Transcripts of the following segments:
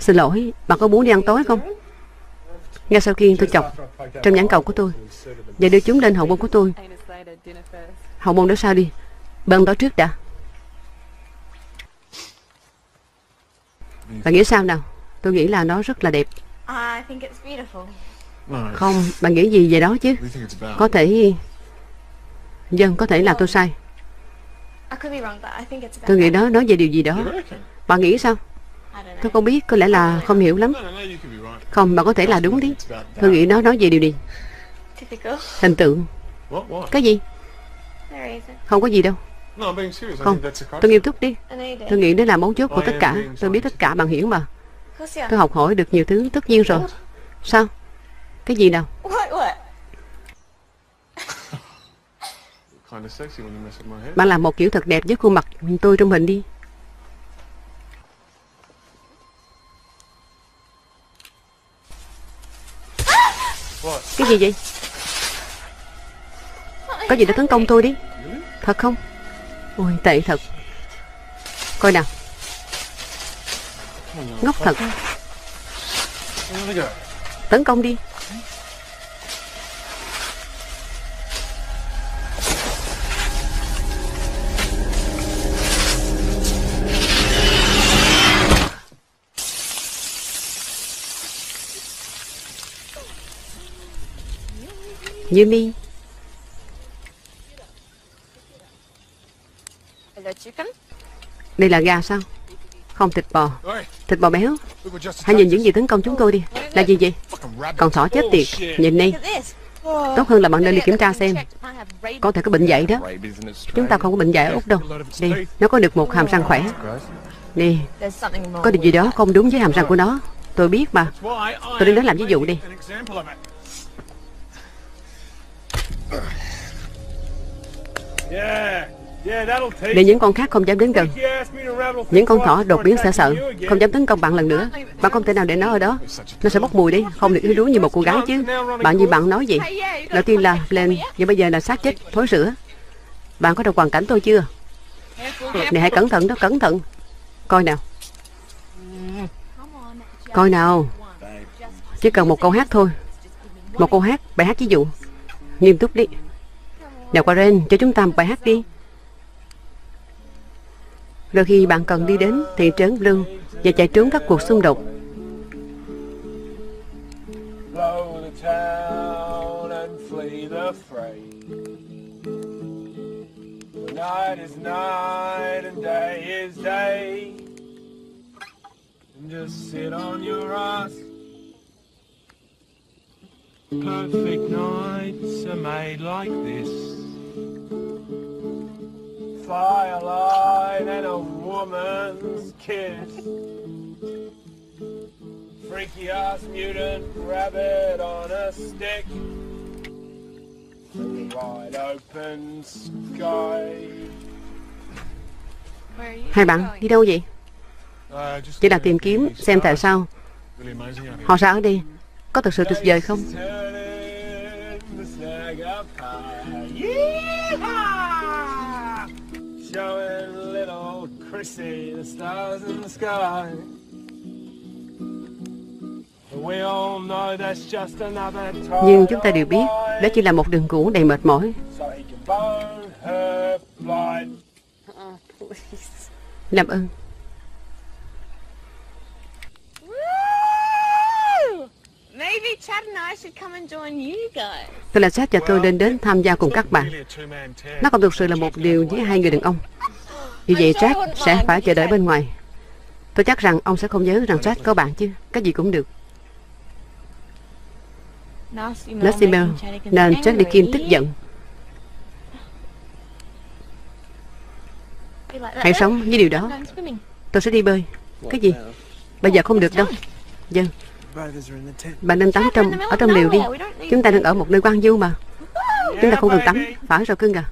Xin lỗi, bạn có muốn đi ăn tối không? Ngay sau khi tôi chọc trong nhãn cầu của tôi và đưa chúng lên hậu môn của tôi. Hậu môn đó sao đi? Bạn đó trước đã. Bạn nghĩ sao nào? Tôi nghĩ là nó rất là đẹp. Không, bạn nghĩ gì về đó chứ? Có thể... Dân, có thể là tôi sai. Tôi nghĩ đó nói về điều gì đó. Bạn nghĩ sao? Tôi không biết, có lẽ là không hiểu lắm. Không, bạn có thể là đúng đi. Tôi nghĩ nó nói về điều gì? Hình tượng. Cái gì? Không có gì đâu. Không, tôi nghiêm túc đi. Tôi nghĩ đó là mấu chốt của tất cả. Tôi biết tất cả, bạn hiểu mà. Tôi học hỏi được nhiều thứ, tất nhiên rồi. Sao? Cái gì nào? Bạn làm một kiểu thật đẹp với khuôn mặt tôi trong hình đi. Cái gì vậy? Có gì đã tấn công tôi đi. Thật không? Ôi, tệ thật. Coi nào. Ngốc thật. Tấn công đi. Yumi Hello, chicken. Đây là gà sao? Không thịt bò. Thịt bò béo. Hãy nhìn những gì tấn công chúng tôi đi. Là gì vậy? Còn thỏ chết tiệt. Nhìn đi. Tốt hơn là bạn nên đi kiểm tra xem. Có thể có bệnh dạy đó. Chúng ta không có bệnh dạy ở Úc đâu. Đi. Nó có được một hàm răng khỏe. Nè. Có điều gì đó không đúng với hàm răng của nó? Tôi biết mà. Tôi đến đó làm ví dụ đi. Để những con khác không dám đến gần. Những con thỏ đột biến sẽ sợ. Không dám tấn công bạn lần nữa. Bạn không thể nào để nó ở đó. Nó sẽ bốc mùi đi. Không được yếu đuối như một cô gái chứ. Bạn như bạn nói gì? Đầu tiên là lên nhưng bây giờ là xác chết, thối rửa. Bạn có được hoàn cảnh tôi chưa? Này, hãy cẩn thận đó, cẩn thận. Coi nào. Coi nào. Chỉ cần một câu hát thôi. Một câu hát, Bài hát ví dụ. Nghiêm túc đi Nào Karen cho chúng ta một bài hát đi Đôi khi bạn cần đi đến thị trấn Blue Và chạy trốn các cuộc xung đột night is night and day is day. And just sit on your ass. Perfect nights are made like this. Firelight and a woman's kiss. Freaky ass mutant rabbit on a stick. Wide open sky. Hai bạn đi đâu vậy? Chỉ là tìm kiếm xem tại sao họ ra ở đây Có thực sự tuyệt vời không? Nhưng chúng ta đều biết Đó chỉ là một đường cũ đầy mệt mỏi So he can bone her blind. Oh, please. Làm ơn Woo! Maybe Chad and I should come and join you guys. Tôi là Seth và tôi nên đến tham gia cùng các bạn. Nó không thực sự là một điều với hai người đàn ông. Vì vậy Jack sẽ phải chờ đợi bên ngoài. Tôi chắc rằng ông sẽ không nhớ rằng Jack có bạn chứ. Cái gì cũng được. Nasty Mel Nên Jack đi Kim tức giận. Hãy sống với điều đó. Tôi sẽ đi bơi. Cái gì? Bây giờ không được đâu. Dân bạn nên tắm trong ở trong liều đi. Chúng ta đang ở một nơi quan du mà. Chúng ta không cần tắm. Phải rồi cưng à.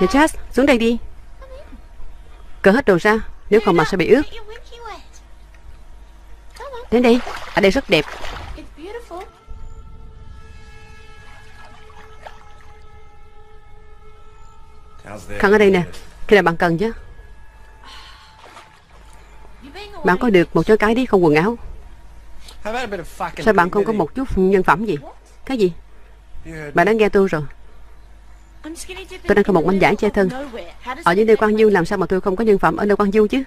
Nè Charles, xuống đây đi Cởi hết đồ ra Nếu không mặt sẽ bị ướt. Đến đây, ở đây rất đẹp. Khăn ở đây nè Khi nào bạn cần chứ. Bạn có được một chó cái đi không quần áo. Sao bạn không có một chút nhân phẩm gì? Cái gì? Bạn đã nghe tôi rồi Tôi đang không một manh mảnh giải che thân. Ở dưới nơi quan du làm sao mà tôi không có nhân phẩm ở nơi quan du chứ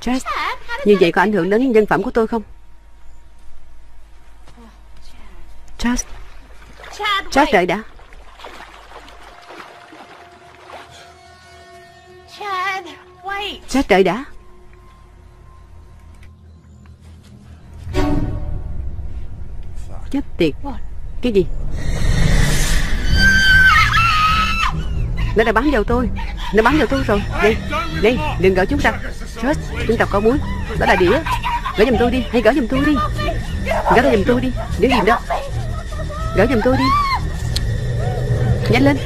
Charles Chad, Như vậy có ảnh hưởng đến nhân phẩm của tôi không Chad. Chad, đợi đã Chad, wait. Đợi đã Chết tiệt Cái gì Nó đã bám vào tôi. Nó bám vào tôi rồi. Đây, đây, đừng gỡ chúng ta, Charles, chúng ta có muối Đó là đĩa. Gỡ giùm tôi đi, hay gỡ giùm tôi đi. Gỡ ra giùm tôi đi, đứng gì đó. Gỡ giùm tôi đi. Nhanh lên.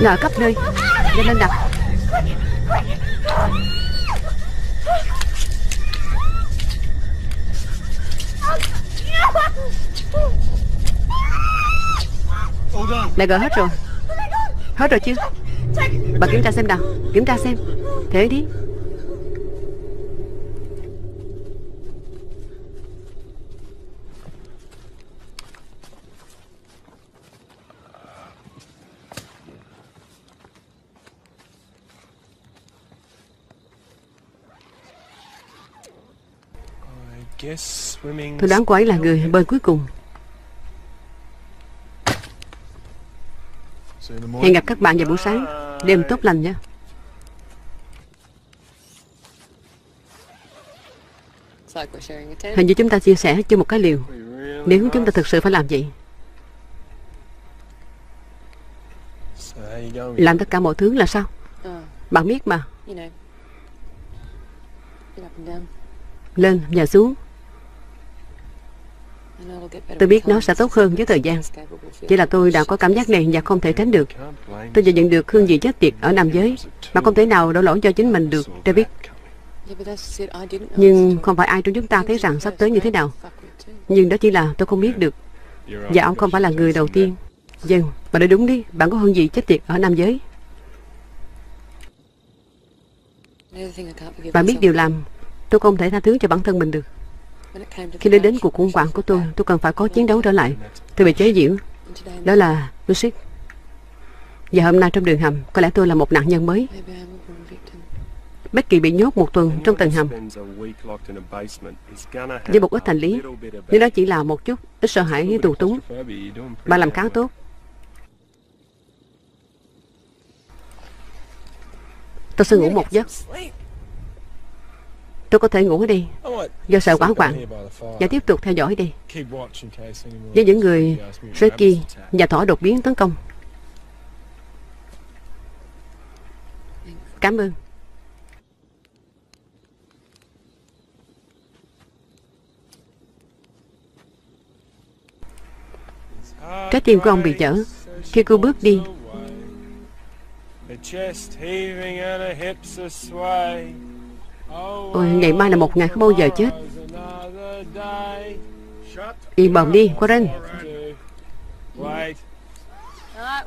Nợ cấp nơi. Nhanh lên nào. Đã gỡ hết rồi. Hết rồi chứ? Bà kiểm tra xem nào. Kiểm tra xem. Thế đi. Tôi đoán cô ấy là người bơi cuối cùng Hẹn gặp các bạn vào buổi sáng. Đêm tốt lành nhé. Hình như chúng ta chia sẻ cho một cái liều. Nếu chúng ta thực sự phải làm vậy, Làm tất cả mọi thứ là sao? Bạn biết mà. Lên và xuống. Tôi biết nó sẽ tốt hơn với thời gian. Chỉ là tôi đã có cảm giác này và không thể tránh được. Tôi nhận được hương vị chết tiệt ở nam giới Mà không thể nào đổ lỗi cho chính mình được David. Biết. Nhưng không phải ai trong chúng ta thấy rằng sắp tới như thế nào. Nhưng đó chỉ là tôi không biết được. Và ông không phải là người đầu tiên. Vâng, Dân, bạn nói đúng đi. Bạn có hương vị chết tiệt ở nam giới. Bạn biết điều làm. Tôi không thể tha thứ cho bản thân mình được. Khi đến đến cuộc khủng hoảng của tôi Tôi cần phải có chiến đấu trở lại. Tôi bị chế giễu. Đó là Lucic. Và hôm nay trong đường hầm, Có lẽ tôi là một nạn nhân mới. Becky bị nhốt một tuần trong tầng hầm. Với một ít thành lý, Nhưng đó chỉ là một chút, Ít sợ hãi như tù túng. Bà làm khá tốt. Tôi sẽ ngủ một giấc. Tôi có thể ngủ ở đây Do sợ quá quạng Và tiếp tục theo dõi đi. Với những người Reiki và thỏ đột biến tấn công. Cảm ơn. Trái tim của ông bị dở Khi cô bước đi Ôi, ngày mai là một ngày không bao giờ chết. Yên bồng đi, Warren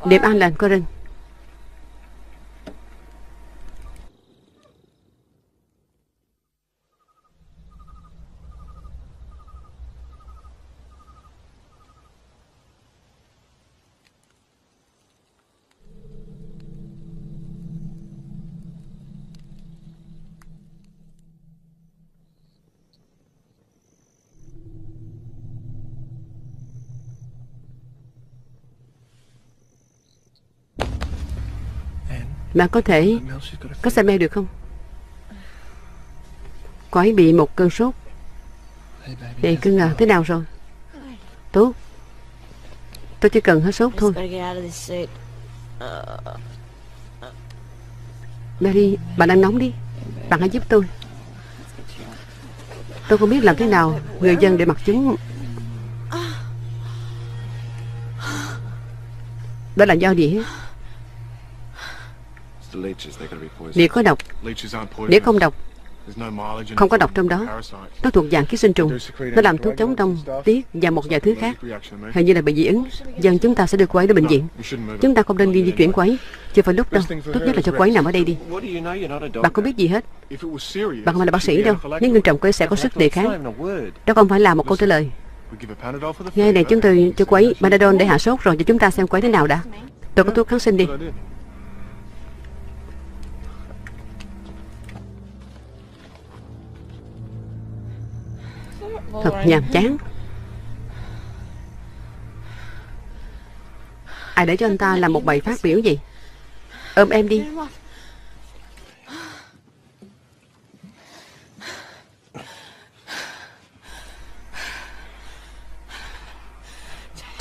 Đêm an lành, Warren Bạn có thể có xe me được không? Cô ấy bị một cơn sốt. Thì cưng à, thế nào rồi? Tốt. Tôi chỉ cần hết sốt thôi. Mary, bạn đang nóng đi. Bạn hãy giúp tôi. Tôi không biết làm thế nào Người dân để mặc chứng Đó là do đĩa Đĩa có độc. Đĩa không độc. Không có độc trong đó. Nó thuộc dạng ký sinh trùng. Nó làm thuốc chống đông, tiết và một vài thứ khác. Hình như là bị dị ứng. Dân chúng ta sẽ đưa cô ấy đến bệnh viện. Chúng ta không nên đi di chuyển cô ấy Chưa phải lúc đâu. Tốt nhất là cho cô ấy nằm ở đây đi. Bạn không biết gì hết? Bạn không phải là bác sĩ đâu. Nếu nghiêm trọng cô ấy sẽ có sức đề kháng. Đó không phải là một câu trả lời. Nghe này chúng tôi cho cô ấy Panadol để hạ sốt rồi cho chúng ta xem cô ấy thế nào đã. Tôi có thuốc kháng sinh đi Thật nhàm chán. Ai để cho anh ta làm một bài phát biểu gì Ôm em đi.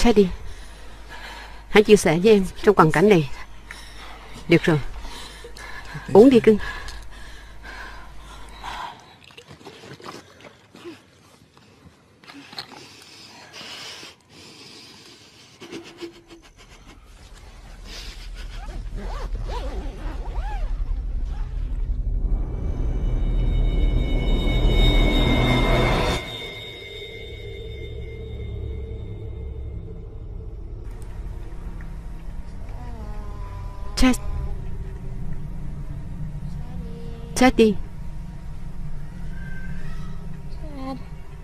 Teddy Hãy chia sẻ với em trong hoàn cảnh này. Được rồi. Uống đi cưng chết đi.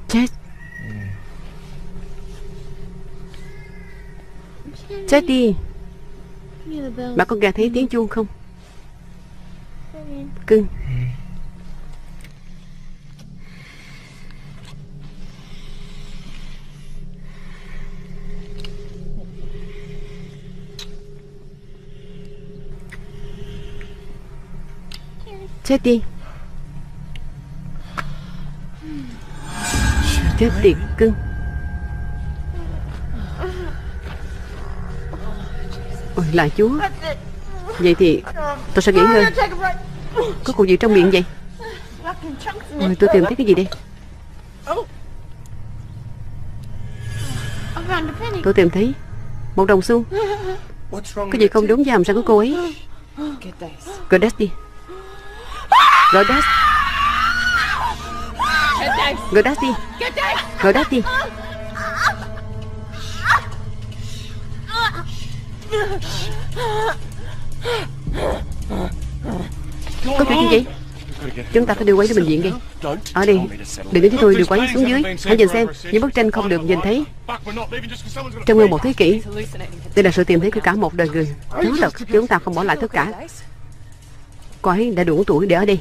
Chết. Chết đi. Bà có nghe thấy tiếng chuông không? Cưng. Chết đi. Chết tiệt cưng. Ôi, là chúa. Vậy thì tôi sẽ nghỉ ngơi. Có cục gì trong miệng vậy? Ôi, tôi tìm thấy cái gì đây? Tôi tìm thấy Một đồng xu. Cái gì không đúng với hàm răng của cô ấy? Goddess đi. Goddess Goddess đi. Goddess đi. Có chuyện gì vậy? Chúng ta phải đưa quấy đến bệnh viện đi. Ở đi. Đừng để cho tôi đưa quấy xuống dưới. Hãy nhìn xem Những bức tranh không được nhìn thấy. Trong hơn một thế kỷ, Đây là sự tìm thấy của cả một đời người. Nói lực Chúng ta không bỏ lại tất cả. Cô ấy đã đủ tuổi để ở đây.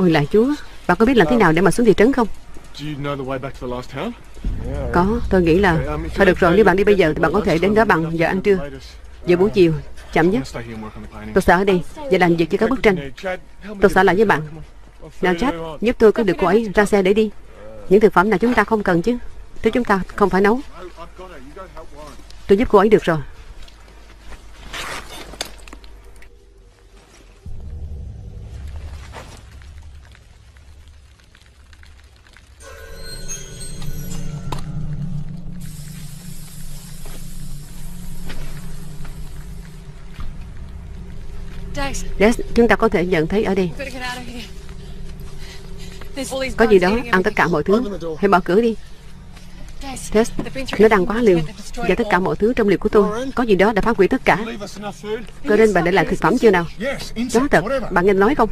Ôi là chúa Bạn có biết làm thế nào để mà xuống thị trấn không? Có Tôi nghĩ là Thôi được rồi nếu bạn đi bây giờ Thì bạn có thể đến đó bằng giờ ăn trưa Giờ buổi chiều Chậm nhất Tôi sẽ ở đây Và làm việc cho các bức tranh. Tôi sẽ lại với bạn. Nào Chad Giúp tôi có được cô ấy ra xe để đi. Những thực phẩm nào chúng ta không cần chứ? Nếu chúng ta không phải nấu. Tôi giúp cô ấy được rồi Yes, chúng ta có thể nhận thấy ở đây. Có gì đó ăn tất cả mọi thứ. Hãy mở cửa đi. Tess, nó đang quá liều. Và tất cả mọi thứ trong liều của tôi. Có gì đó đã phá hủy tất cả. Có nên bạn để lại thực phẩm chưa nào? Đó thật, bạn nghe nói không?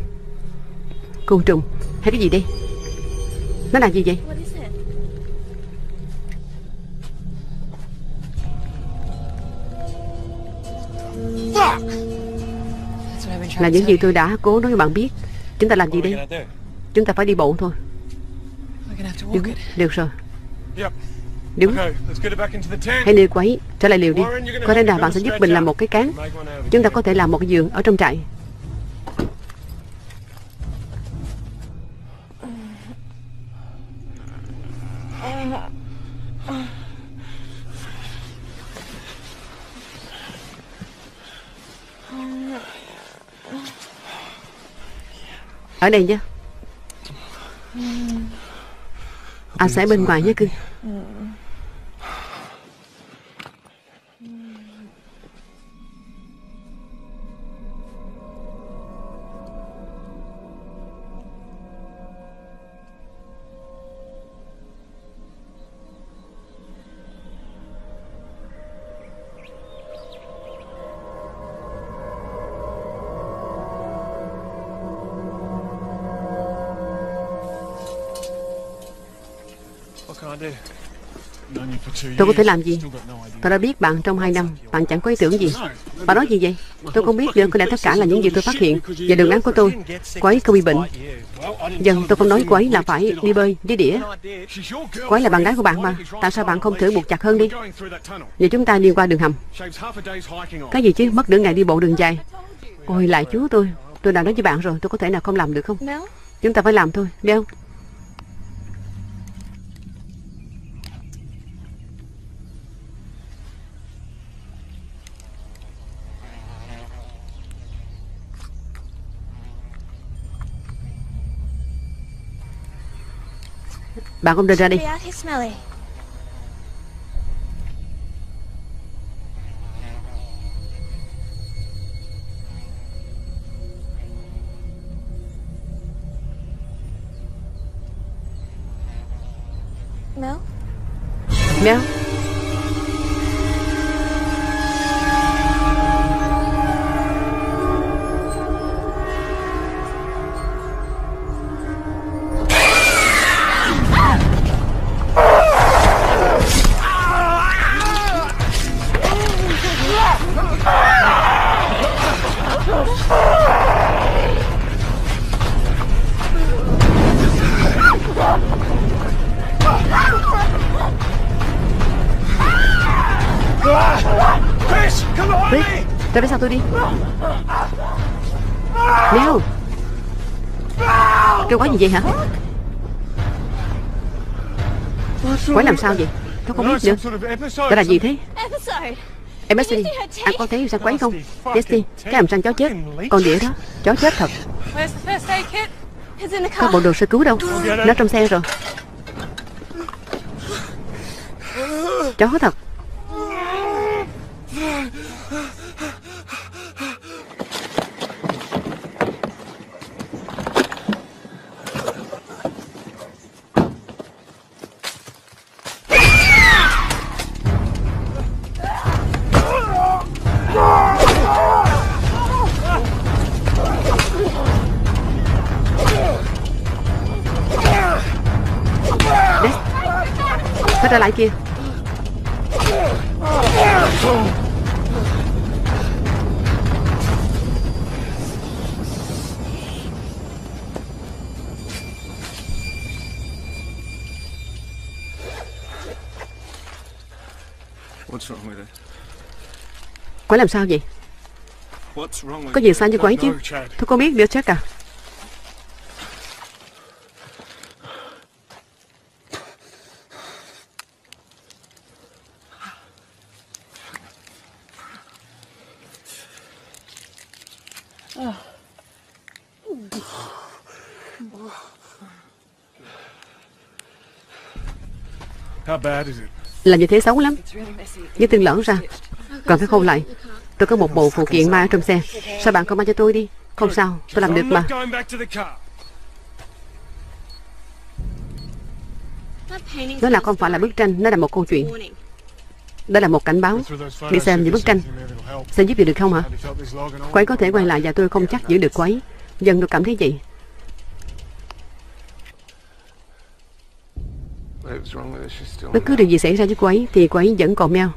Côn trùng hay cái gì đây Nó là gì vậy là những gì tôi đã cố nói cho bạn biết. Chúng ta làm gì đây? Chúng ta phải đi bộ thôi. Đúng, được rồi. Đúng Hãy đi quấy trở lại liều đi. Có thể nào bạn sẽ giúp mình làm một cái cán. Chúng ta có thể làm một cái giường ở trong trại. Ở đây nhé. Anh sẽ bên ngoài nhé cưng Tôi có thể làm gì? Tôi đã biết bạn trong hai năm Bạn chẳng có ý tưởng gì. Bạn nói gì vậy? Tôi không biết được Có lẽ tất cả là những gì tôi phát hiện Và đường án của tôi. Cô ấy không bị bệnh. Dân tôi không nói cô ấy là phải đi bơi Đi đĩa. Cô ấy là bạn gái của bạn mà. Tại sao bạn không thử buộc chặt hơn đi? Giờ chúng ta đi qua đường hầm. Cái gì chứ? Mất nửa ngày đi bộ đường dài. Ôi lại chú tôi. Tôi đã nói với bạn rồi Tôi có thể nào không làm được không? Chúng ta phải làm thôi Đi không Bạn không đi ra đi. Mel? Mel vậy hả? Quái làm sao vậy? Tôi không biết nữa. Đó là gì thế? Em Messi Anh có thấy răng quấy không? Jesse Cái hàm răng chó chết. Con đĩa đó, Chó chết thật. Có bộ đồ sơ cứu đâu. Nó trong xe rồi. Chó thật. What's wrong with it? Quái làm sao vậy What's wrong with Có gì sai với quái chứ. Tôi không biết được chắc à How bad is it? Làm như thế xấu lắm. Vết thương lỡ ra cần phải khâu lại. Tôi có một bộ phụ kiện mai ở trong xe. Sao bạn không mang cho tôi đi? Không sao, Tôi làm được mà. Nó là không phải là bức tranh, Nó là một câu chuyện. Đó là một cảnh báo. Đi xem những bức tranh. Sẽ giúp gì được không hả? Quấy có thể quay lại và tôi không chắc giữ được quấy Dân tôi cảm thấy vậy. Bất cứ điều gì xảy ra với quấy Thì quấy vẫn còn meo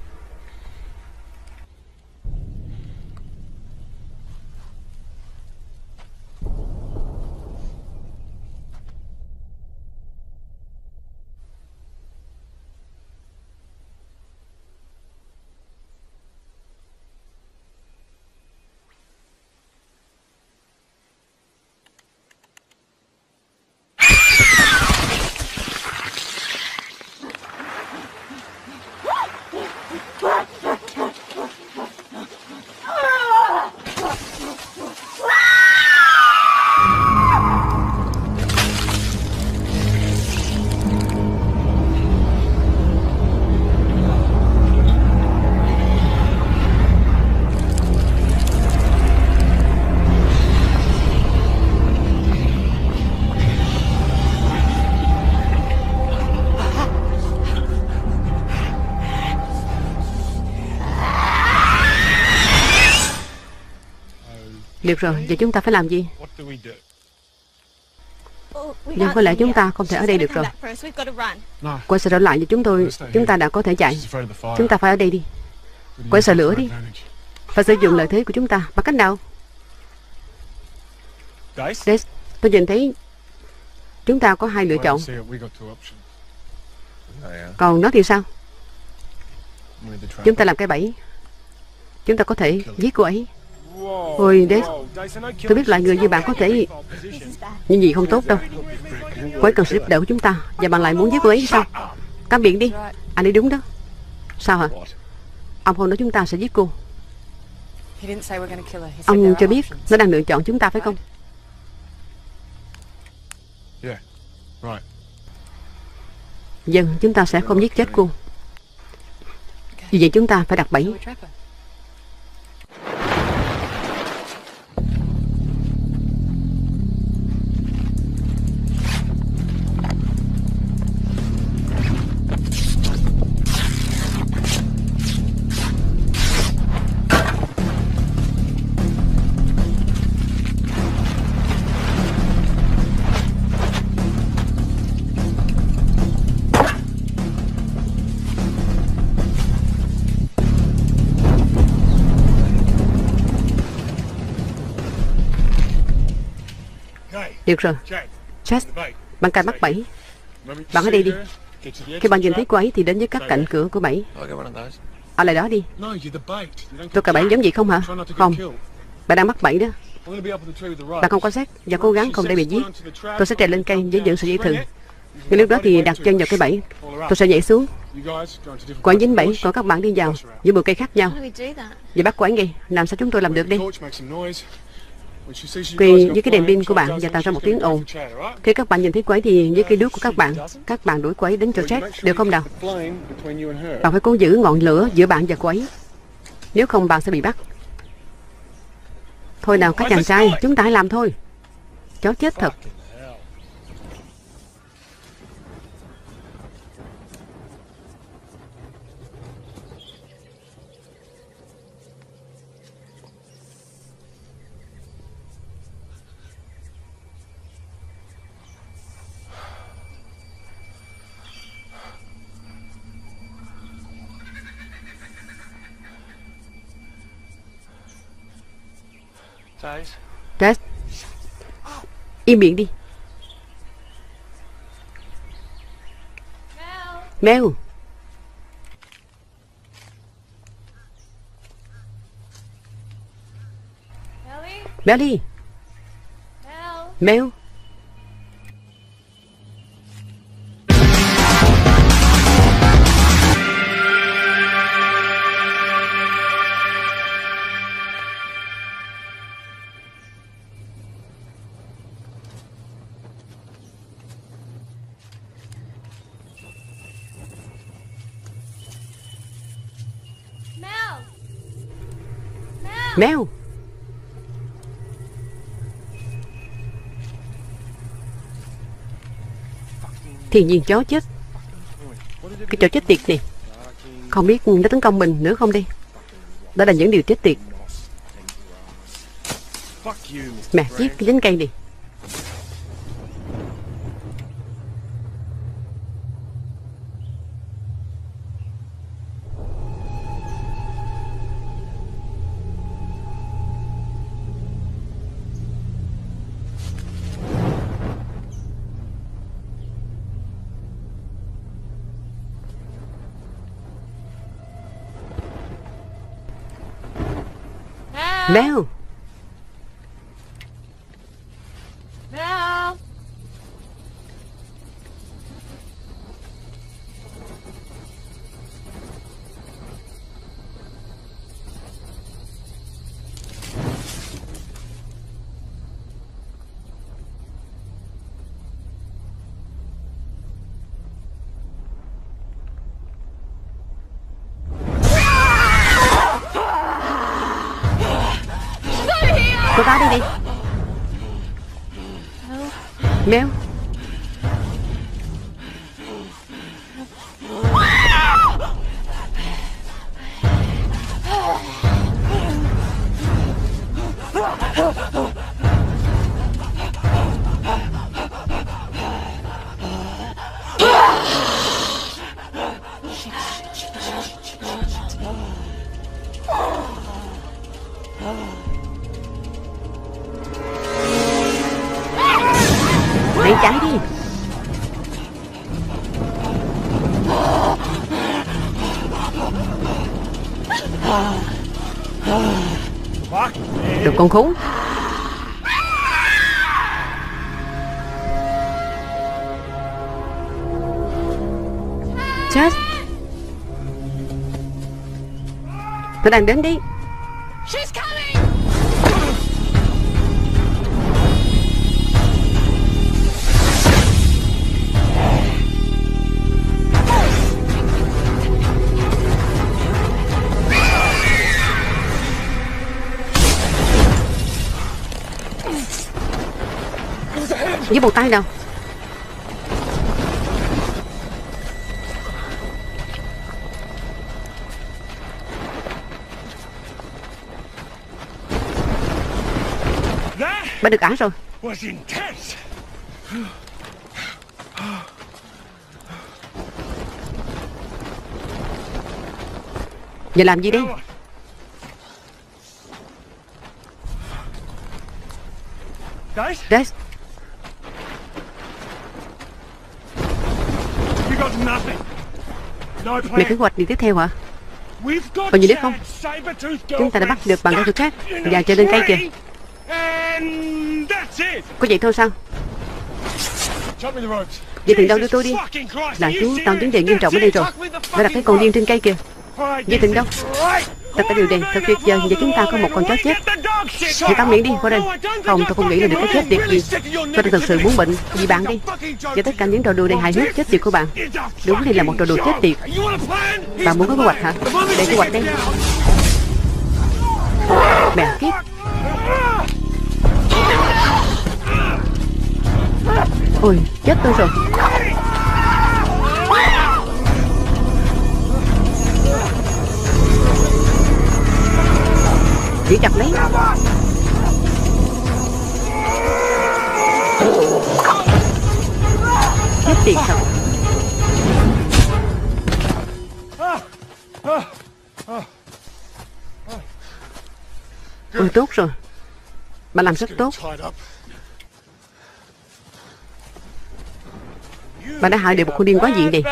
Được rồi, giờ chúng ta phải làm gì? Nhưng có lẽ chúng ta không thể ở đây được rồi. Quay sẽ trở lại với chúng tôi Chúng ta đã có thể chạy. Chúng ta phải ở đây đi. Quay sợ lửa đi. Phải sử dụng lợi thế của chúng ta. Bằng cách nào? Des, tôi nhìn thấy Chúng ta có hai lựa chọn. Còn nó thì sao? Chúng ta làm cái bẫy. Chúng ta có thể giết cô ấy. Ôi, Des, Tôi biết loại người như bạn có thể Nhưng gì không tốt đâu. Cô ấy cần sự giúp đỡ của chúng ta, Và bạn lại muốn giết cô ấy sao? Cam biện đi. Anh ấy đúng đó. Sao hả? Ông không nói chúng ta sẽ giết cô. Ông cho biết Nó đang lựa chọn chúng ta phải không? Dân chúng ta sẽ không giết chết cô. Vì vậy chúng ta phải đặt bẫy. Được rồi. Chess Bạn cài bắt bẫy Bạn ở đây đi. Khi bạn nhìn thấy cô ấy thì đến với các cạnh cửa của bẫy Ở lại đó đi. Tôi cài bẫy giống gì không hả? Không. Bạn đang bắt bẫy đó. Bạn không quan sát và cố gắng không để bị giết. Tôi sẽ trèo lên cây với những sợi dây thừng. Ngay lúc đó thì đặt chân vào cái bẫy Tôi sẽ nhảy xuống. Quản dính bẫy Còn các bạn đi vào. Giữa bụi cây khác nhau. Vậy bắt quản ngay. Làm sao chúng tôi làm được đi Quỳ với cái đèn pin của bạn và tạo ra một tiếng ồn. Khi các bạn nhìn thấy quấy thì với cây đuốc của các bạn, các bạn đuổi quấy đến chỗ Jack, được không nào? Bạn phải cố giữ ngọn lửa giữa bạn và quấy. Nếu không bạn sẽ bị bắt. Thôi nào các chàng trai, chúng ta hãy làm thôi. Chó chết thật. Tess Im miệng đi. Mel Melly Mel Mel mèo. Thiên nhiên chó chết. Cái chó chết tiệt này. Không biết nó tấn công mình nữa không đi Đó là những điều chết tiệt. Mẹ giết cái nhánh cây này. Mel con khốn. Chết. Nó đang đến đi. Với một tay nào Bà được ả rồi. Giờ làm gì đi Now? Guys, Des Mày kế hoạch gì tiếp theo hả? Còn gì nữa không? Chúng ta đã bắt được bằng cái khác? Stuck in Và trên lên cây kìa. Có vậy thôi sao. Vậy thì đâu đưa tôi đi. Là chú tao vấn đề nghiêm trọng ở đây rồi. Nó đặt cái con điên trên cây kìa. Vậy thì đâu. Tất cả điều này thật tuyệt vời, Giờ chúng ta có một con chó chết. Hãy cắm miệng đi, Warren. Không, tôi không nghĩ là được cái chết tiệt gì. Tôi thật thực sự muốn bệnh. Vì bạn đi. Và tất cả những trò đùa này hài hước chết tiệt của bạn. Đúng đây là một trò đùa chết tiệt. Bạn muốn có kế hoạch hả? Đây kế hoạch đây. Mẹ kiếp. Ôi, chết tôi rồi. Chỉ chặt lấy. Chết tiệt thật. Ừ tốt rồi. Bạn làm rất tốt. Bạn đã hại được một cô điên quá diện này.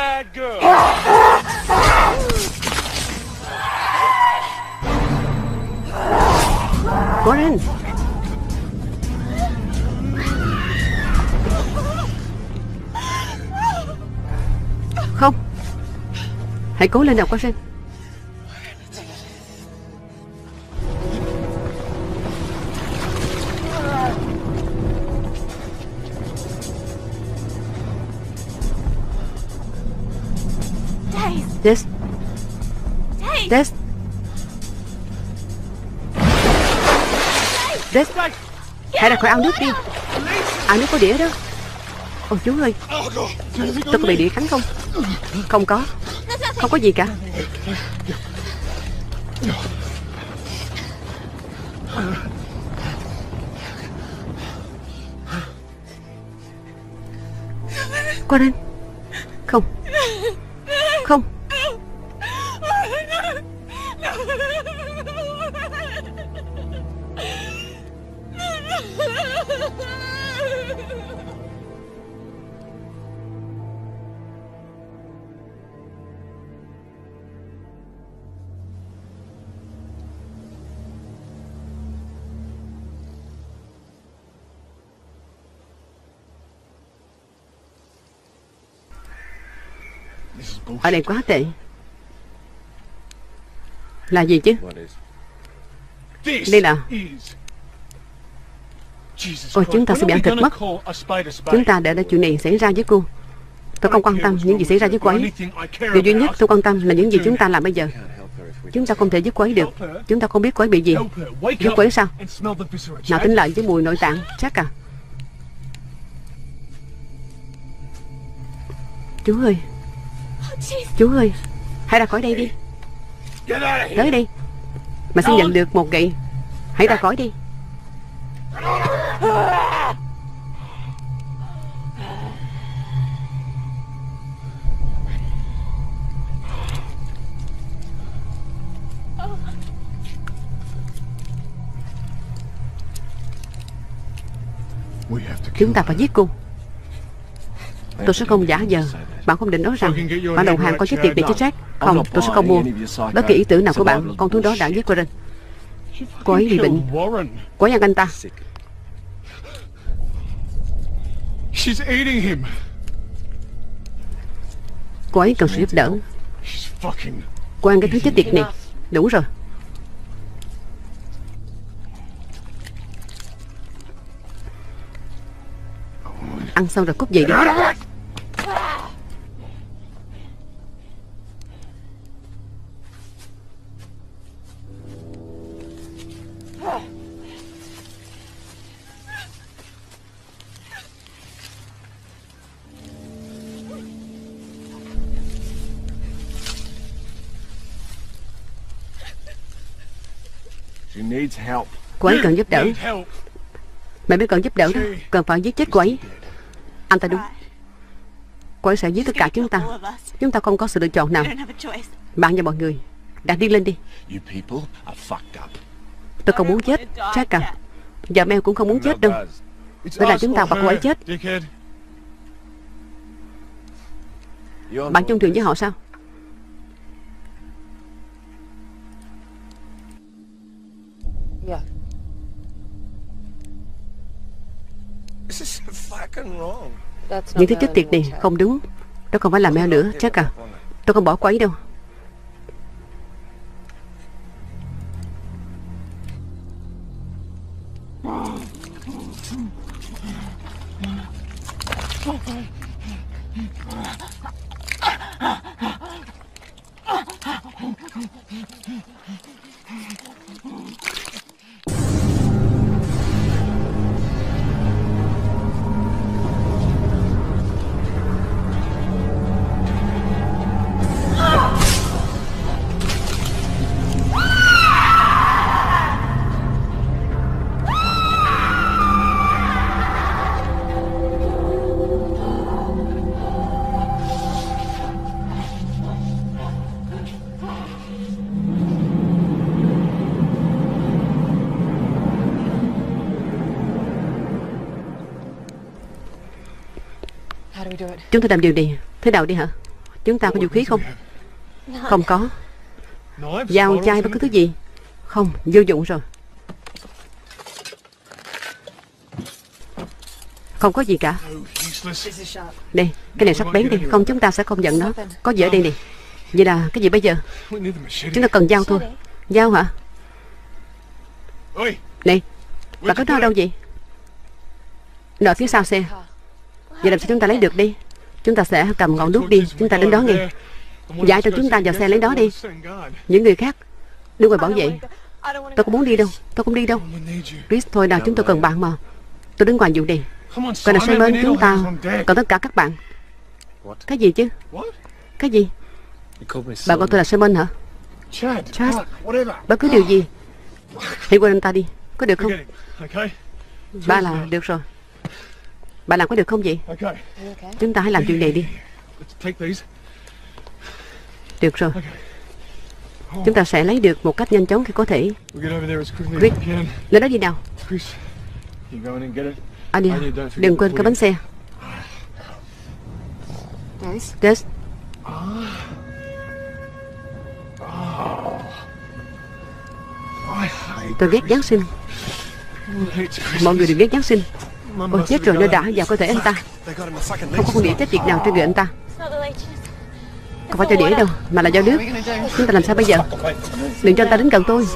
Lên Không. Hãy cố lên nào quá sen Days! Des Hãy ra khỏi ao nước đi. Ao nước có đĩa đó. Ôi chú ơi. Tôi có bị đĩa cắn không? Không có. Không có gì cả. Qua Ở đây quá tệ. Là gì chứ? Đây là Ôi, chúng ta sẽ bị ăn thịt mất. Chúng ta để ra chuyện này xảy ra với cô. Tôi không quan tâm những gì xảy ra với cô ấy. Điều duy nhất tôi quan tâm là những gì chúng ta làm bây giờ. Chúng ta không thể giúp cô ấy được. Chúng ta không biết cô ấy bị gì. Giúp cô ấy sao? Nào tính lợn với mùi nội tạng. Chắc à. Chú ơi Chú ơi Hãy ra khỏi đây đi. Tới đây Mà xin nhận được một gậy. Hãy ra khỏi đi. Chúng ta phải giết cô Tôi sẽ không giả giờ Bạn không định nói rằng Bạn đầu hàng con chết tiệt này chứ Jack Không tôi sẽ không mua. Bất kỳ ý tưởng nào của bạn Con thú đó đã giết Warren. Cô ấy bị bệnh. Cô ấy ăn anh ta. Cô ấy cần sự giúp đỡ. Cô ăn cái thứ chết tiệt này. Đủ rồi. Ăn xong rồi cút về đi Cô ấy cần giúp đỡ. Mẹ biết cần giúp đỡ. Đó Cần phải giết chết cô ấy. Anh ta đúng. Cô ấy sẽ giết tất cả chúng ta. Chúng ta không có sự lựa chọn nào. Bạn và mọi người Đã đi lên đi. You people are fucked up. Tôi không muốn chết Jack à. Giờ Mel cũng không muốn chết đâu. Vậy là chúng ta bắt cô ấy chết. Bạn chung thuyền với họ sao Những thứ chết tiệt này không đúng. Đó không phải là Mel nữa Jack à. Tôi không bỏ cô ấy đâu Chúng ta làm điều này Thế nào đi hả? Chúng ta có vũ khí không? Không có. Dao chai bất cứ thứ gì? Không vô dụng rồi. Không có gì cả. Useless. Đây cái này sắc bén đi. Không chúng ta sẽ không nhận nó. Có gì ở đây nè Vậy là cái gì bây giờ. Chúng ta cần dao thôi. Dao hả. Này Bạn có nó đâu vậy? Nợ phía sau xe Vậy làm sao chúng ta lấy được đi? Chúng ta sẽ cầm ngọn đuốc đi, Chúng ta đến đó nghe. Giải cho chúng ta vào xe lấy đó đi. Những người khác Đưa ngoài bảo vệ. Tôi không muốn đi đâu? Tôi không đi đâu. Chris thôi nào, chúng tôi cần bạn mà. Tôi đứng ngoài vụ này. Còn là Simon, chúng ta Còn tất cả các bạn. Cái gì chứ? Cái gì? Bạn gọi tôi là Simon hả? Chad. Bất cứ điều gì. Hãy quên anh ta đi. Có được không? Ba là được rồi. Bạn làm có được không vậy? Chúng ta hãy làm chuyện này đi. Được rồi. Chúng ta sẽ lấy được một cách nhanh chóng khi có thể. Can. Lên đó đi nào. Chris. Anh đi. Đừng quên cái bánh xe. Des I hate Tôi ghét Giáng sinh. Mọi người đều ghét Giáng sinh Ôi, chết rồi, nó đã vào cơ thể anh ta. Không có con đĩa chết tiệt nào trên người anh ta. Không phải cho đĩa đâu, Mà là do nước. Chúng ta làm sao bây giờ? Đừng cho anh ta đến gần tôi.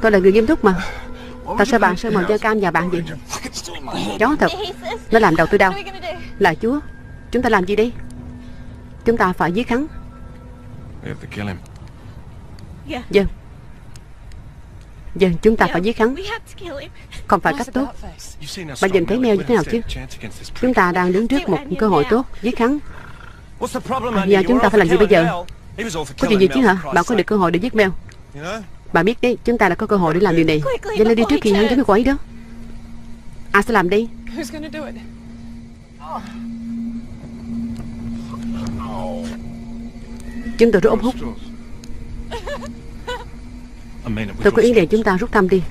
Tôi là người nghiêm túc mà. Tại sao bạn sơn màu da cam và bạn gì Chó thật. Nó làm đầu tôi đau. Là Chúa. Chúng ta làm gì đi Chúng ta phải giết hắn. Dân Dân chúng ta phải giết hắn. Không phải cách tốt Bạn nhìn thấy Mel như thế nào chứ Chúng ta đang đứng trước một cơ hội tốt Giết hắn À, Andy? giờ chúng ta phải làm gì bây giờ? Có chuyện gì chứ hả Bạn có được cơ hội để giết Mel? Bạn biết đấy Chúng ta đã có cơ hội để làm điều này Nhanh lên đi trước khi hắn đến với cô ấy đó Ai sẽ làm đi? Chúng tôi rất ốm hút. Tôi có ý đề chúng ta rút thăm đi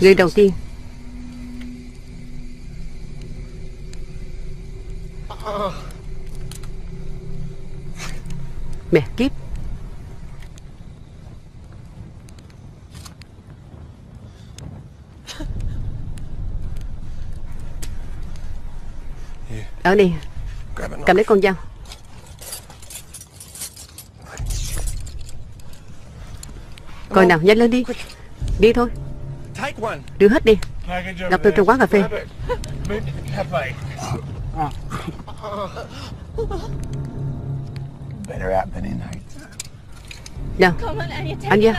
Người đầu tiên. Mẹ kiếp. Ở đi Cầm lấy con dao. Coi nào nhanh lên đi. Đi thôi. Đưa hết đi. Gặp tôi trong quán cà phê. Hey. Nào Anh knife.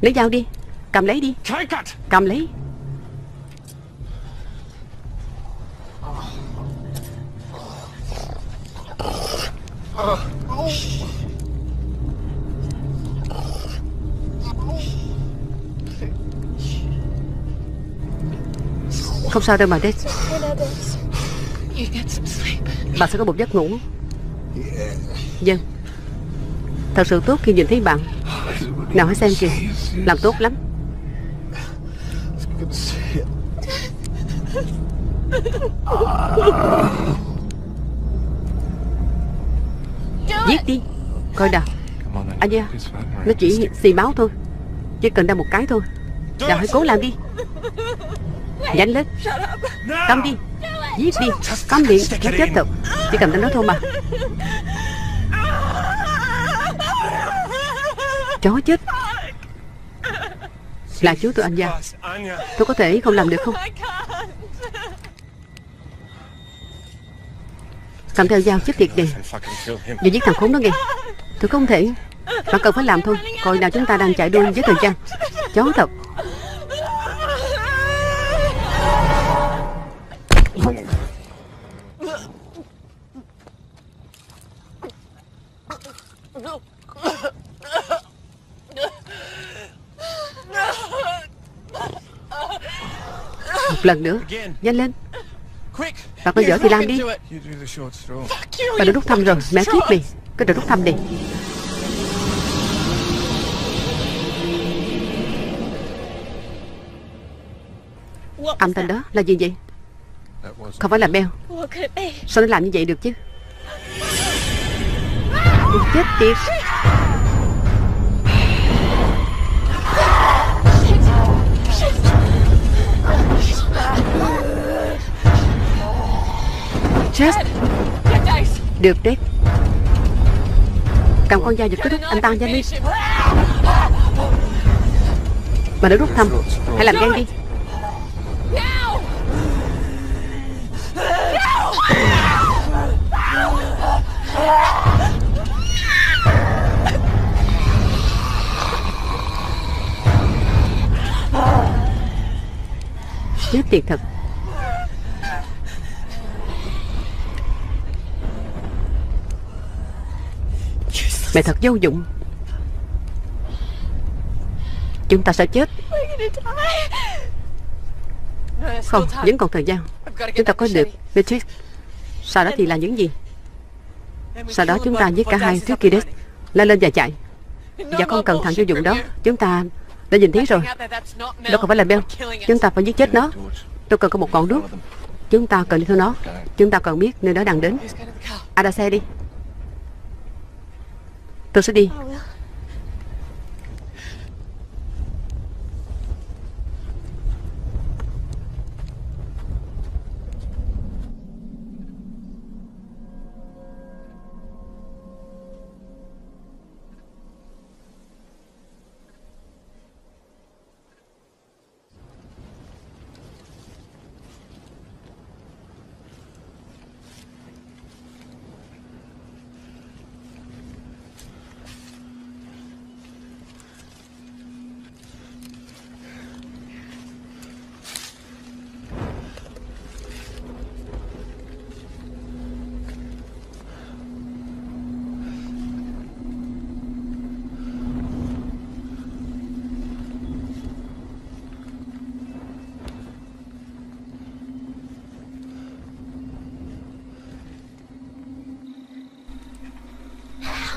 Lấy dao đi. Cầm lấy đi. Cầm lấy Không sao đâu mà Des You get some sleep. Bà sẽ có một giấc ngủ. Dân Thật sự tốt khi nhìn thấy bạn. Nào hãy xem kìa. Làm tốt lắm. Giết đi. Coi nào. Anh It's fine. Nó chỉ xì máu thôi. Chỉ cần đâm một cái thôi. Nào hãy cố làm đi Nhanh lên. Câm đi. Giết đi. Câm miệng Nó chết thật Chỉ cần đánh nó thôi mà. Chó chết. Là chú tôi anh Gia. Tôi có thể không làm được không. Cầm theo dao chết tiệt đi. Và giết thằng khốn đó nghe. Tôi không thể. Bạn cần phải làm thôi. Coi nào chúng ta đang chạy đua với thời gian. Chó thật Một lần nữa. Nhanh lên. Bạn có giỏi thì làm đi. Bạn đã rút thăm rồi. Mẹ kiếp đi Cứ được rút thăm đi. Âm thanh đó là gì vậy. Không phải là Bell What could it be? Sao nó làm như vậy được chứ? Chết tiệt Chết Được đấy. Cầm con dao giật cái đít anh ta nhanh đi. Bà đã rút thăm, Hãy làm gan đi. Chết tiệt thật. Mẹ thật vô dụng. Chúng ta sẽ chết. Không, vẫn còn thời gian. Chúng ta có được machete. Sau đó thì là những gì? Sau đó chúng ta với giết cả hai Dice is trước. Lên lên và chạy. Dạ Và không cần thằng vô dụng đó. Chúng ta đã nhìn thấy rồi. Đó không phải là Bell. Chúng ta phải giết chết nó. Tôi cần có một ngọn đuốc. Chúng ta cần đi theo nó. Chúng ta cần biết nơi nó đang đến. Who's going xe đi. Tôi sẽ đi. Ờ,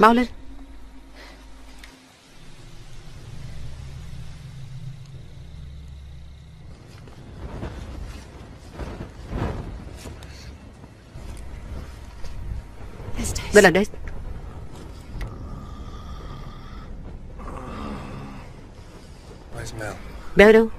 Mau lên. Đây là Des Mel đâu?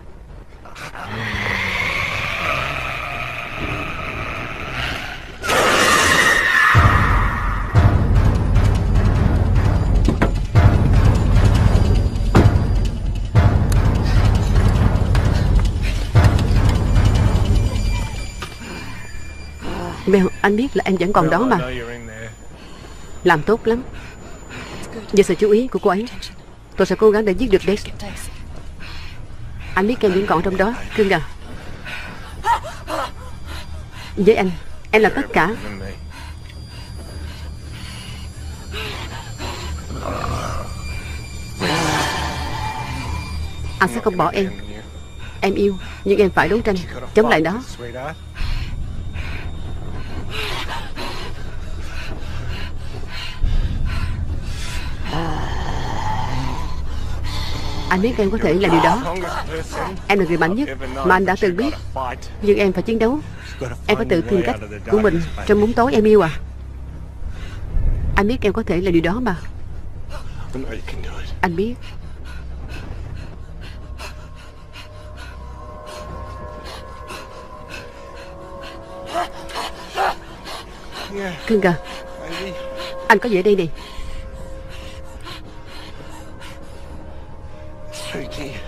Anh biết là em vẫn còn đó mà. Làm tốt lắm. Về sự chú ý của cô ấy, Tôi sẽ cố gắng để giết được Dex. Anh biết em vẫn còn trong đó Cưng à. Với anh, Em là tất cả. Anh sẽ không bỏ em. Em yêu, Nhưng em phải đấu tranh Chống lại đó. Anh biết em có thể làm điều đó Em là người mạnh nhất Mà anh đã từng biết. Nhưng em phải chiến đấu Em phải tự tìm cách của mình. Trong bóng tối em yêu à Anh biết em có thể làm điều đó mà Anh biết Cưng à. Anh có gì ở đây nè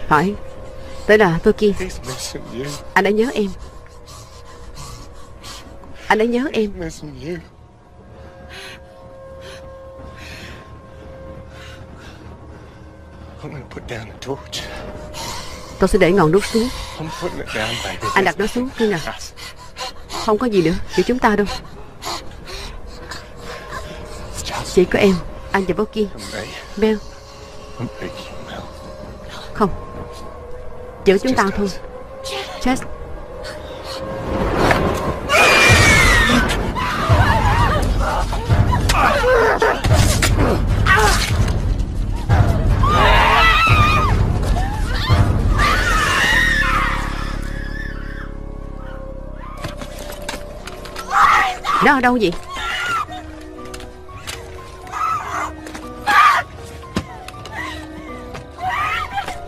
Phải Tới là tôi kia. Anh đã nhớ em Anh đã nhớ em. Tôi sẽ để ngọn đuốc xuống. Anh đặt nó xuống à Us. Không có gì nữa Chỉ chúng ta đâu Chỉ có em Anh và Boki Mel. Không Có chúng ta thôi Chess Nó ở đâu vậy?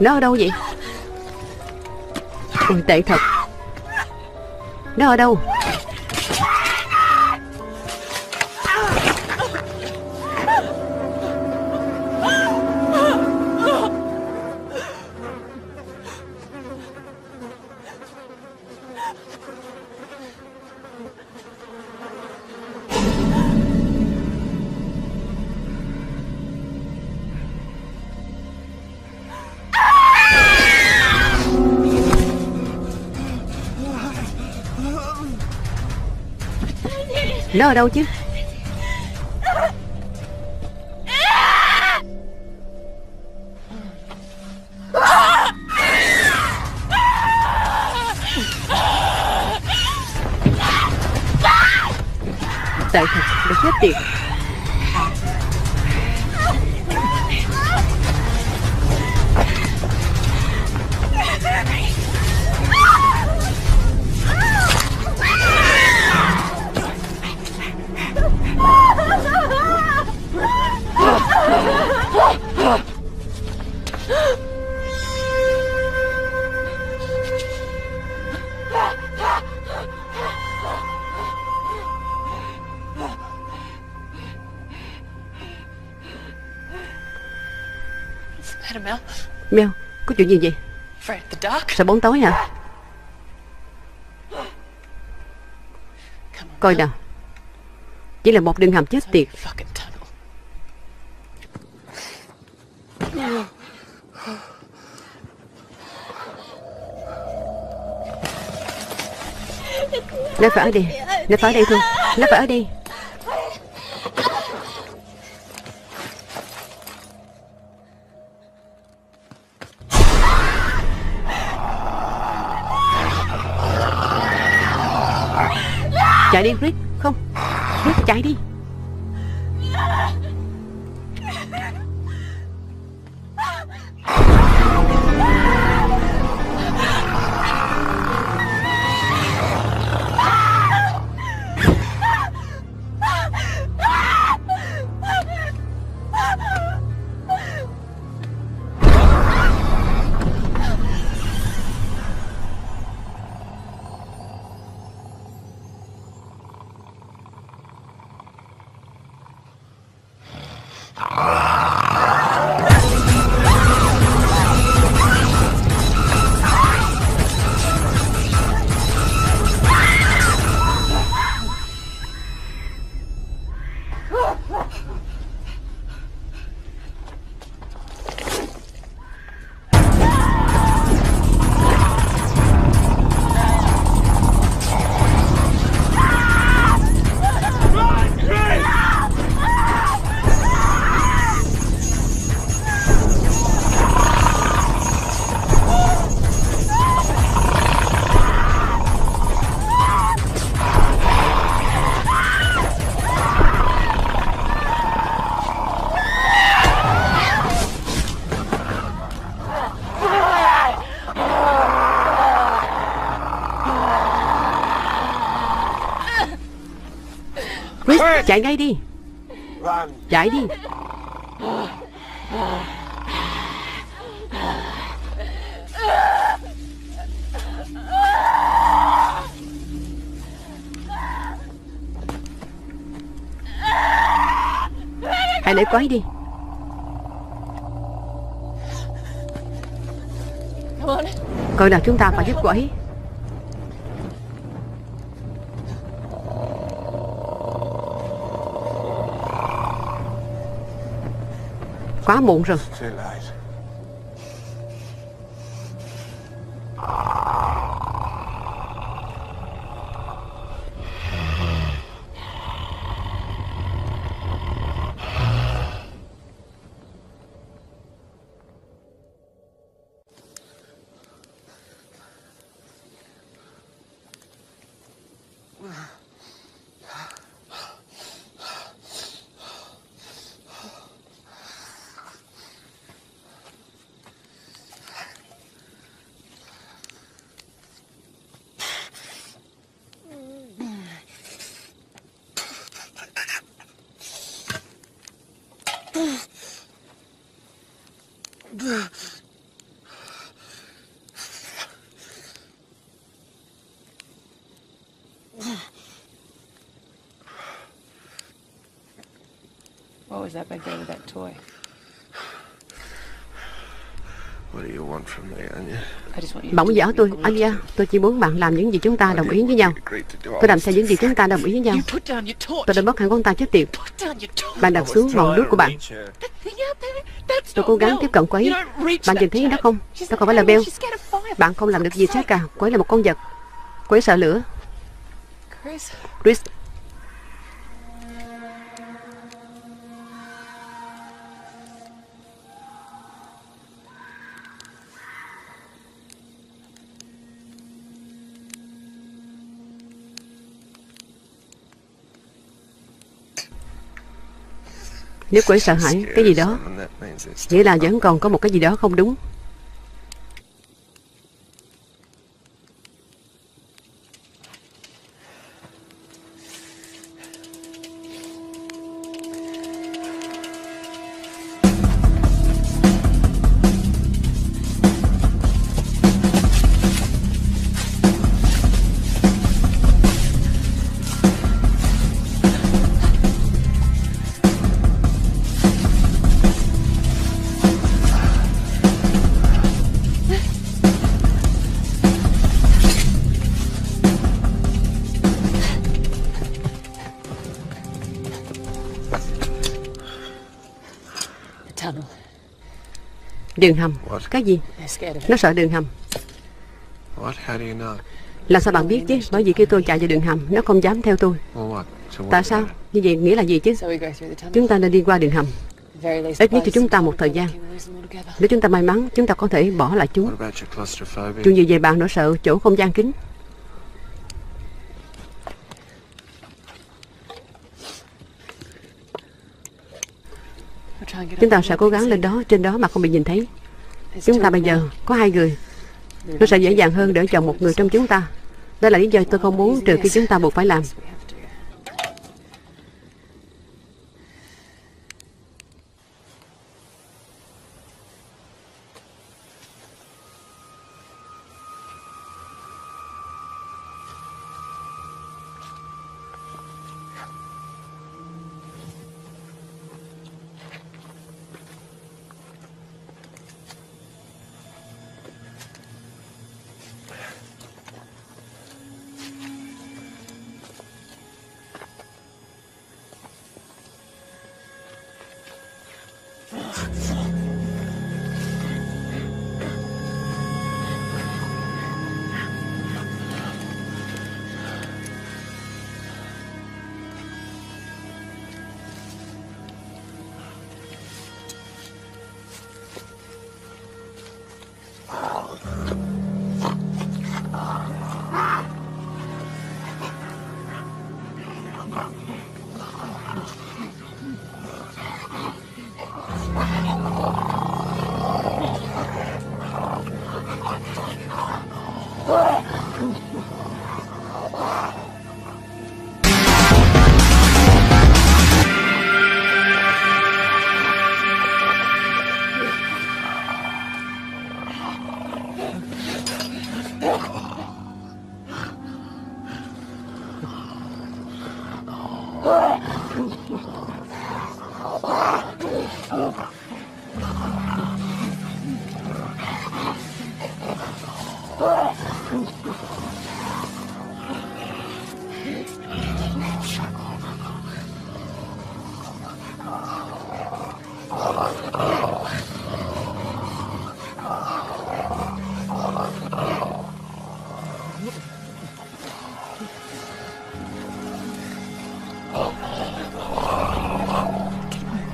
Nó ở đâu vậy? Ôi tệ thật Nó ở đâu? Ở đâu chứ? Tại thật, đã chết tiệt Mel, có chuyện gì vậy? Sợ bóng tối hả? Coi nào. Chỉ là một đường hầm chết tiệt. Nó phải ở đây Nó phải ở đây thôi. Nó phải ở đây Chạy đi Rick Không Rick chạy đi. Chạy ngay đi. Chạy đi Hãy để quấy đi Come on. Coi nào chúng ta phải giúp quấy Quá muộn rồi. I just want you Bạn muốn to giở do tôi Anh Gia Tôi chỉ muốn bạn làm những gì chúng ta đồng ý với nhau. Tôi làm was theo những gì chúng ta đồng ý với nhau. Tôi đã mất hẳn con tay chết tiệt. Bạn đặt xuống ngọn đuốc của bạn. That there, Tôi cố gắng tiếp cận cô ấy. You don't reach Bạn that nhìn thấy Jack. không? Đó không phải là of fire. Bạn không làm được gì hết cả. Cô ấy là một con vật. Cô ấy sợ lửa. Chris, Nếu quỷ sợ hãi, cái gì đó, Nghĩa là vẫn còn có một cái gì đó không đúng. Đường hầm What? Cái gì. Nó sợ đường hầm? Làm sao bạn biết chứ Bởi vì khi tôi chạy vào đường hầm Nó không dám theo tôi Tại sao? Như vậy nghĩa là gì chứ. Chúng ta nên đi qua đường hầm Ít nhất cho chúng ta một thời gian. Nếu chúng ta may mắn Chúng ta có thể bỏ lại chúng? Chuyện gì về bạn nỗi sợ chỗ không gian kín Chúng ta sẽ cố gắng lên đó, Trên đó mà không bị nhìn thấy. Chúng ta bây giờ có hai người. Nó sẽ dễ dàng hơn để chọn một người trong chúng ta. Đó là lý do tôi không muốn trừ khi chúng ta buộc phải làm.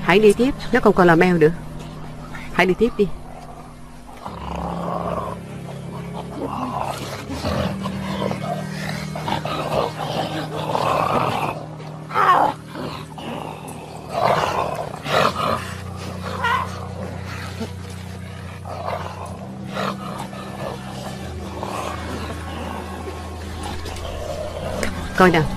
Hãy đi tiếp, Nó không còn là mèo nữa. Hãy đi tiếp đi. Coi nào.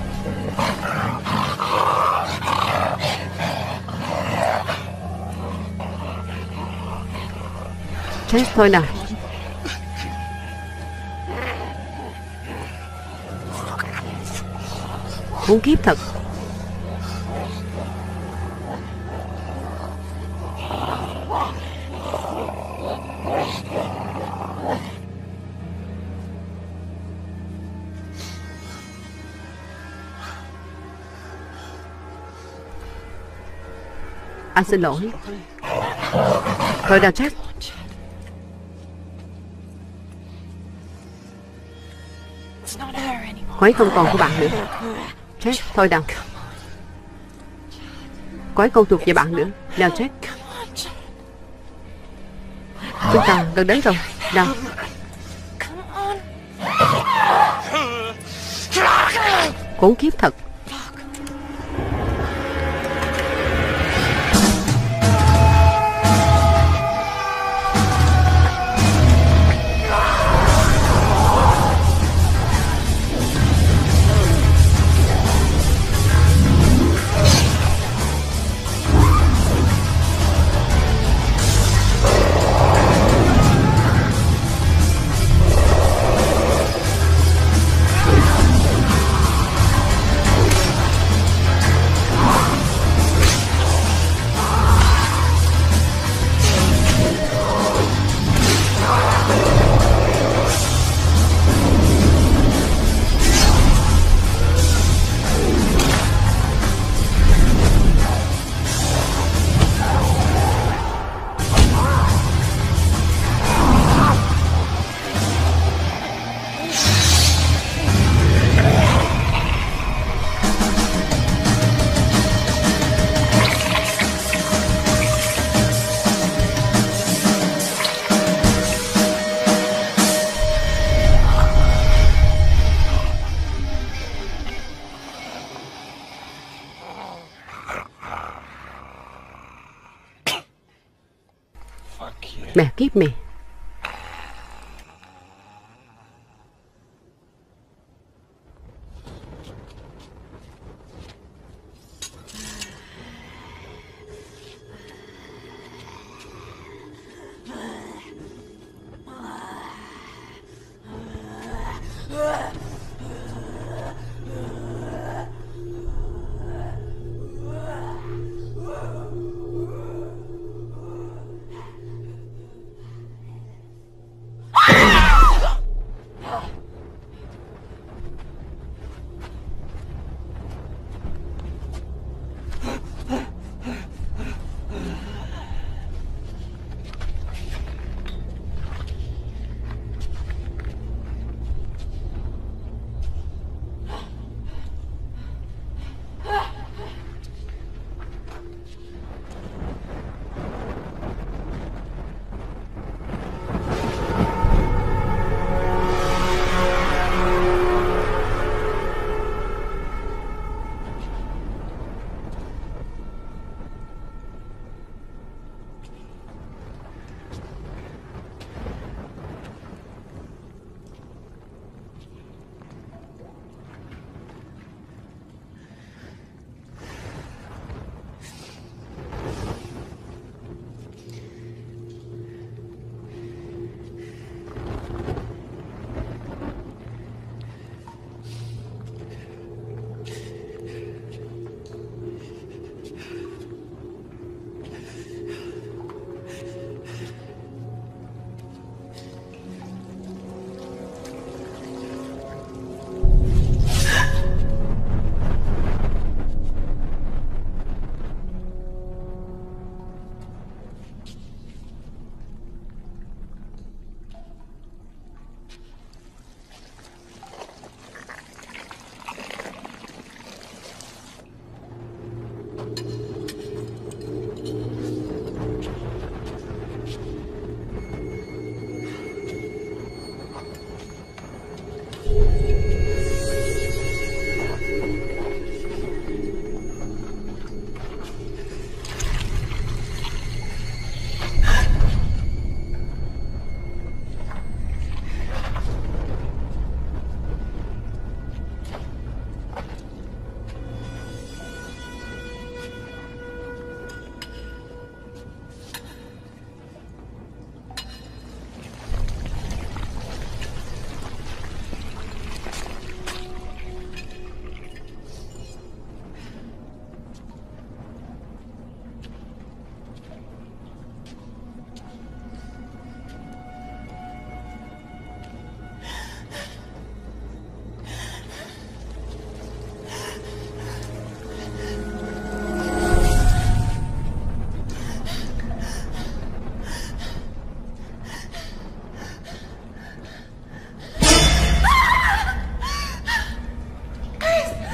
Chết thôi nào. Muốn kiếp thật. Anh xin lỗi. Thôi nào chết. Cô không còn của bạn nữa. Jack thôi nào Cô ấy không thuộc về bạn nữa. Nào Jack Chúng ta gần đến rồi. Nào Khốn kiếp thật. You. Mẹ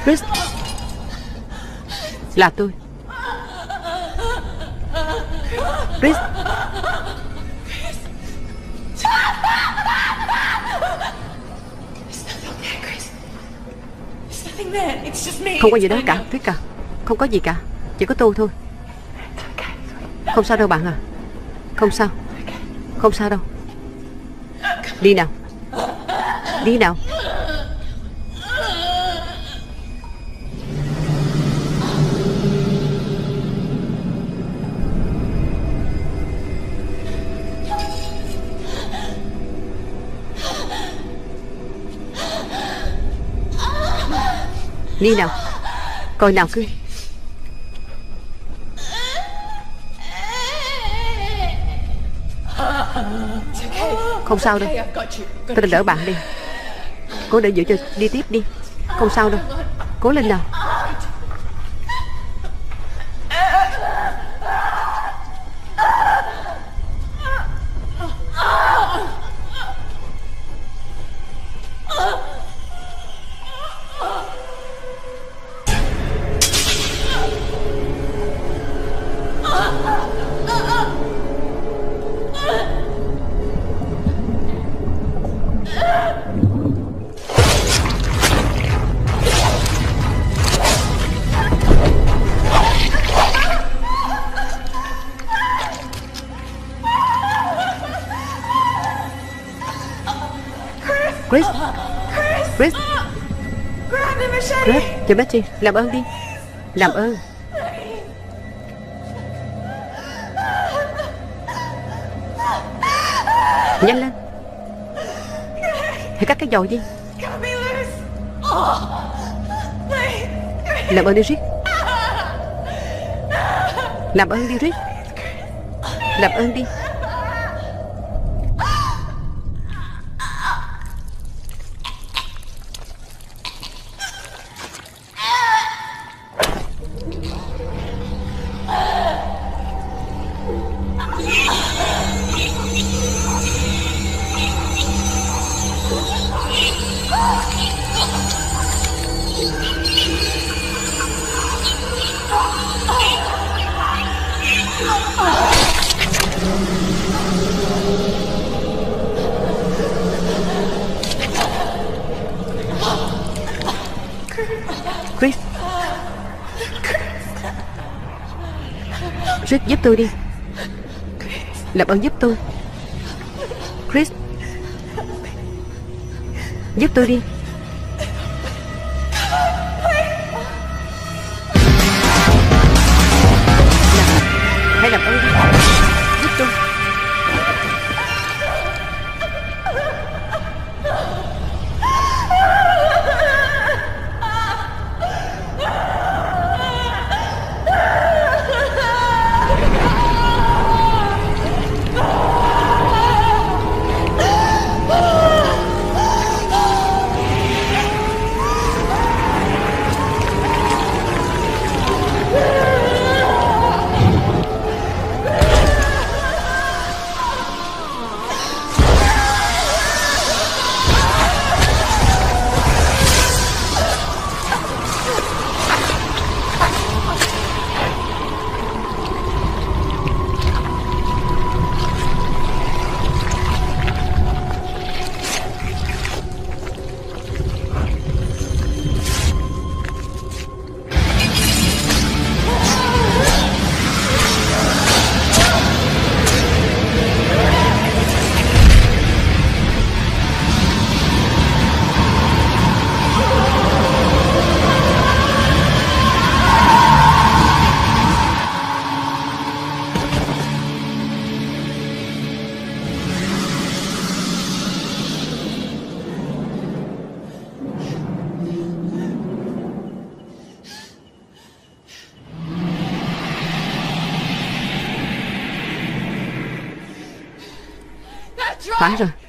Chris. Là tôi. Chris. Không có gì đó cả, Chris cả Không có gì cả. Chỉ có tôi thôi. Không sao đâu bạn à. Không sao. Không sao đâu. Đi nào. Đi nào. Đi nào. Coi nào cứ Không sao đâu. Tôi đã đỡ bạn đi. Cố đỡ giữ cho đi tiếp đi. Không sao đâu. Cố lên nào. Machete. Betty Làm ơn đi. Làm ơn. Nhanh lên. Hãy cắt cái dầu đi. Làm ơn đi, Rick. Làm ơn đi, Rick. Làm ơn đi. Tôi đi. Làm ơn giúp tôi. Chris. Giúp tôi đi.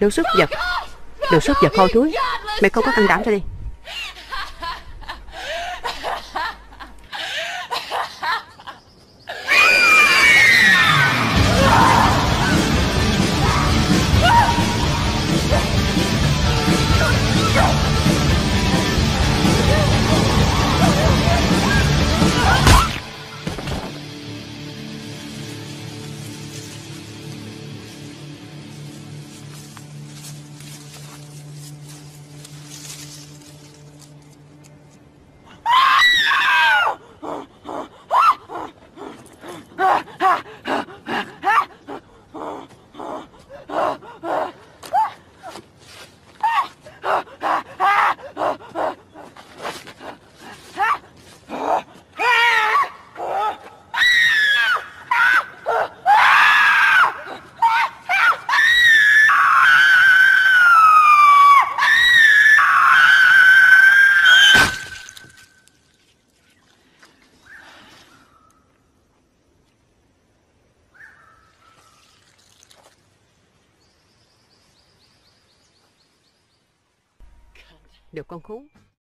Đừng sức giật. Đừng sức giật kho túi Mày không có can đảm ra đi